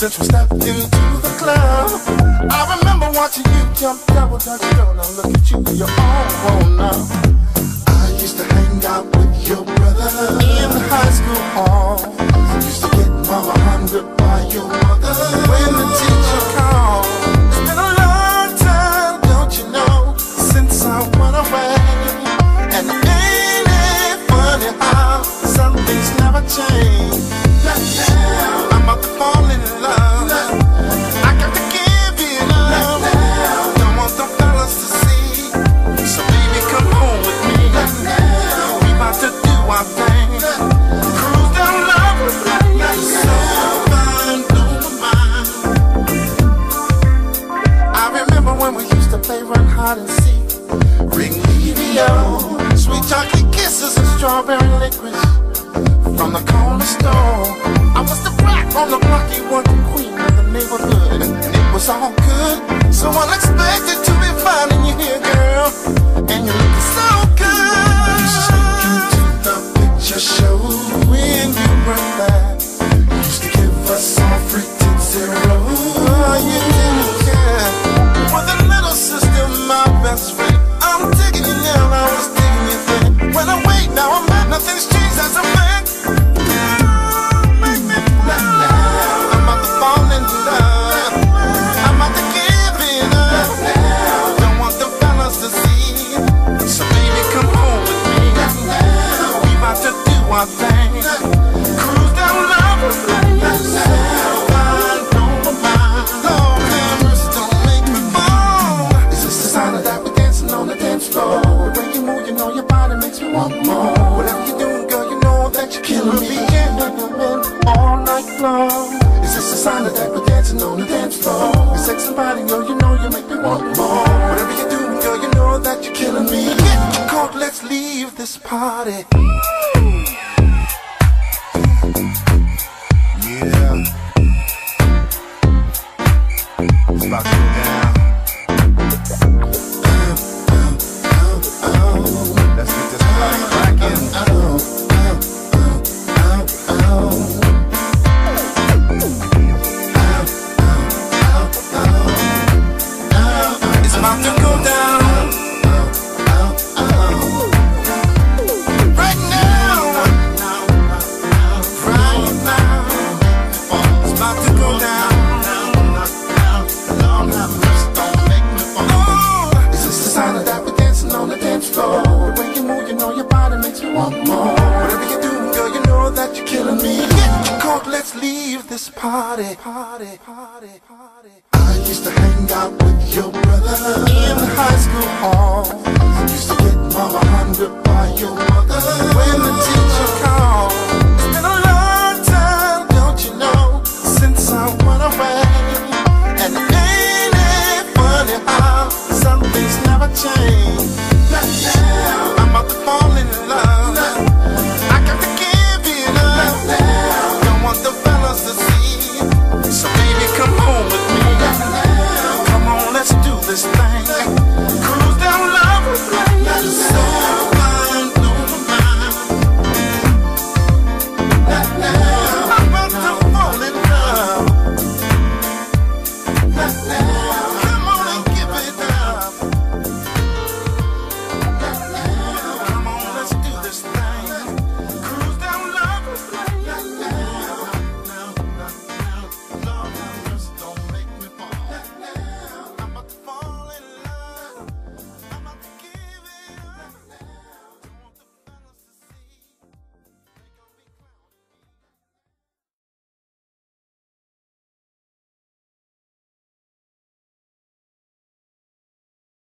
since we stepped into the club. I remember watching you jump double dutch girl. Now look at you, you're all grown now. I used to hang out with your brother in the high school hall. Strawberry licorice from the corner store. I was the black on the block, you were the queen of the neighborhood, and it was all good. So unexpected to nothing's changed a man. I'm about to fall in love. I'm about to give it up. Don't want the fellas to see. So baby, come home with me. To do our thing. Cruise down love. Don't mind. Want more. Whatever you're doing, girl, you know that you're killing me. Get caught, let's leave this party. The way you move, you know your body makes me want more. Whatever you do, girl, you know that you're killing me. Get caught, let's leave this party Party, party, party. I used to hang out with your brother In the high school hall I used to get mama hunted by your mother. When the